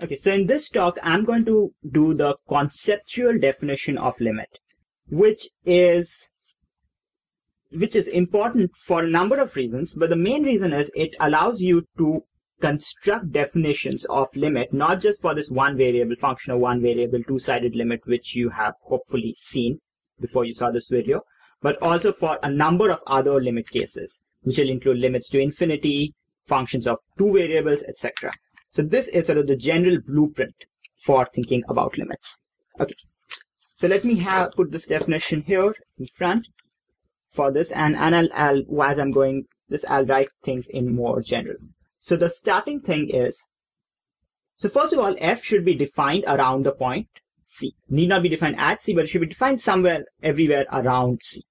Okay, so in this talk, I'm going to do the conceptual definition of limit, which is which is important for a number of reasons, but the main reason is it allows you to construct definitions of limit, not just for this one variable function or one variable two-sided limit, which you have hopefully seen before you saw this video, but also for a number of other limit cases, which will include limits to infinity, functions of two variables, etc. So this is sort of the general blueprint for thinking about limits. Okay. So let me have put this definition here in front for this and, and I'll, I'll as I'm going this I'll write things in more general. So the starting thing is so first of all f should be defined around the point C. Need not be defined at C, but it should be defined somewhere everywhere around C.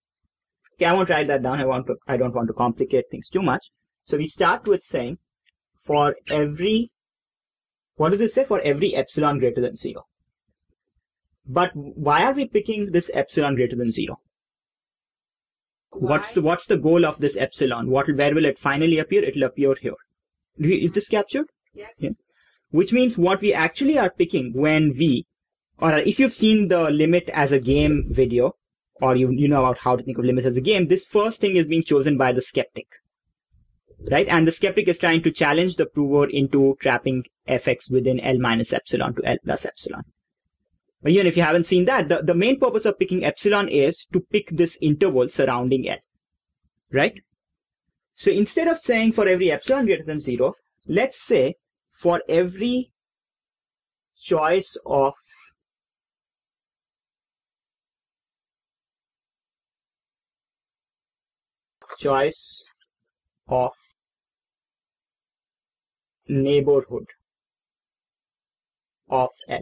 Okay, I won't write that down. I want to I don't want to complicate things too much. So we start with saying for every what does it say? For every epsilon greater than zero. But why are we picking this epsilon greater than zero? Why? What's the what's the goal of this epsilon? What where will it finally appear? It'll appear here. Is this captured? Yes. Yeah. Which means what we actually are picking when we, or if you've seen the limit as a game video, or you you know about how to think of limits as a game, this first thing is being chosen by the skeptic right? And the skeptic is trying to challenge the prover into trapping fx within L minus epsilon to L plus epsilon. But even if you haven't seen that, the, the main purpose of picking epsilon is to pick this interval surrounding L, right? So instead of saying for every epsilon greater than zero, let's say for every choice of choice of neighborhood of L.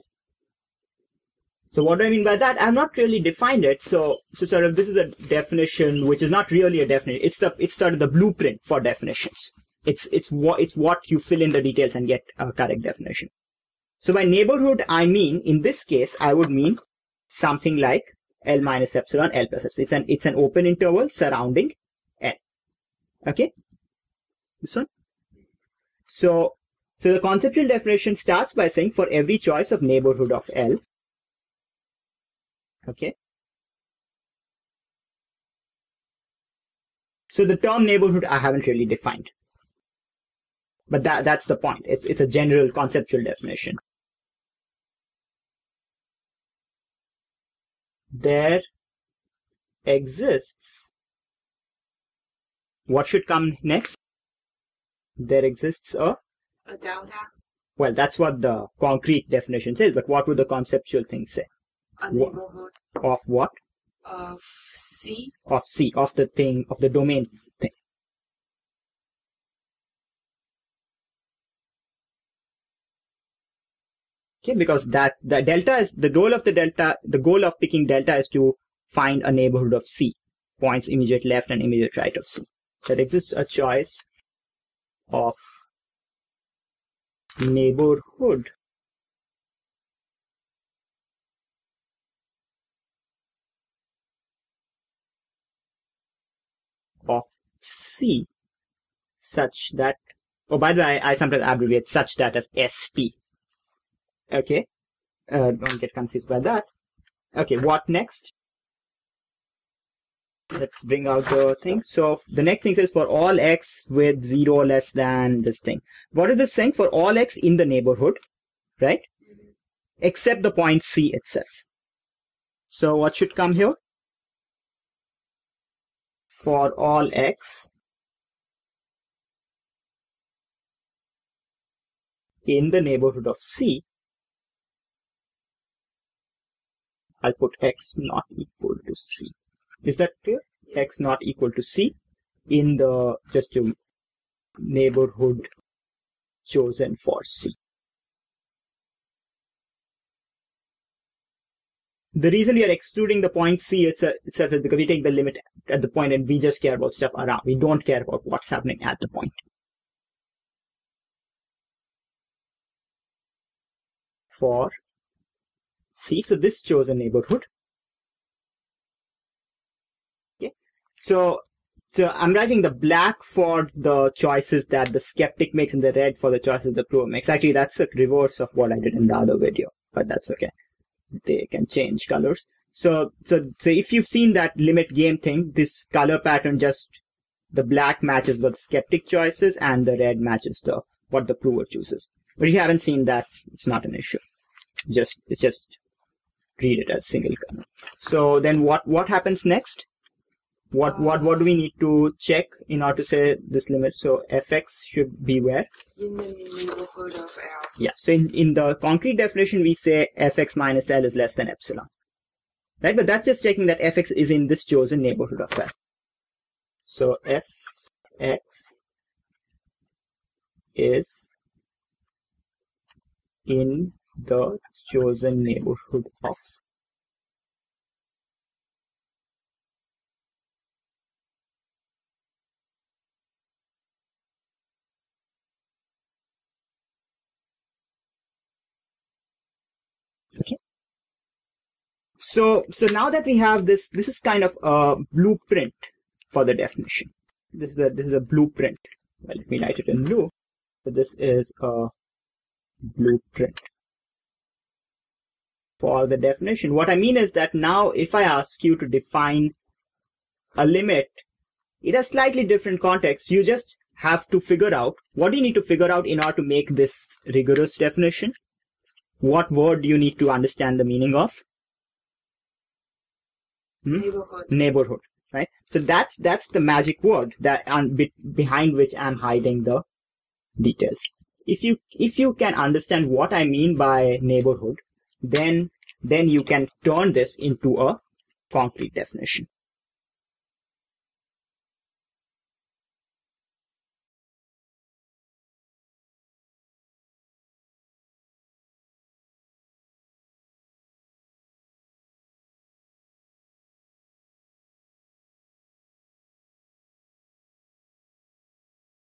So what do I mean by that? I've not really defined it. So, so sort of this is a definition which is not really a definition. It's the it's sort of the blueprint for definitions. It's it's what it's what you fill in the details and get a correct definition. So by neighborhood, I mean in this case, I would mean something like L minus epsilon L plus epsilon. It's an it's an open interval surrounding L. Okay, this one. So, so the conceptual definition starts by saying for every choice of neighborhood of L, okay. So the term neighborhood I haven't really defined. But that, that's the point. It's, it's a general conceptual definition. There exists. What should come next? There exists a a delta. Well, that's what the concrete definition says, but what would the conceptual thing say? A neighborhood. Of what? Of C. Of C, of the thing, of the domain thing. Okay, because that the delta is the goal of the delta. The goal of picking delta is to find a neighborhood of C, points immediate left and immediate right of C. There exists a choice of neighborhood. Of C. Such that oh by the way I, sometimes abbreviate such that as ST okay? Uh, don't get confused by that. Okay what next let's bring out the thing. So the next thing says for all x with 0 less than this thing. What is this saying? For all x in the neighborhood, right? Except the point C itself. So what should come here? For all x in the neighborhood of C, I'll put x not equal to C. Is that clear? X not equal to C in the just a neighborhood chosen for C. The reason we are excluding the point C itself is because we take the limit at the point and we just care about stuff around. We don't care about what's happening at the point. For C, so this chosen neighborhood So, so I'm writing the black for the choices that the skeptic makes and the red for the choices the prover makes. Actually, that's the reverse of what I did in the other video, but that's okay. They can change colors. So, so, so if you've seen that limit game thing, this color pattern just, the black matches the skeptic choices and the red matches the, what the prover chooses. But if you haven't seen that, it's not an issue. Just, it's just read it as single color. So then what, what happens next? What, what, what do we need to check in order to say this limit? So fx should be where? In the neighborhood of L. Yeah. So in, in the concrete definition, we say fx minus L is less than epsilon. Right? But that's just checking that fx is in this chosen neighborhood of L. So fx is in the chosen neighborhood of Okay. So, so now that we have this, this is kind of a blueprint for the definition. This is a, this is a blueprint. Well, let me write it in blue. So this is a blueprint for the definition. What I mean is that now if I ask you to define a limit in a slightly different context, you just have to figure out what do you need to figure out in order to make this rigorous definition what word do you need to understand the meaning of? Hmm? Neighborhood. Neighborhood, right? So that's that's the magic word that and be, behind which I'm hiding the details. If you if you can understand what I mean by neighborhood, then then you can turn this into a concrete definition.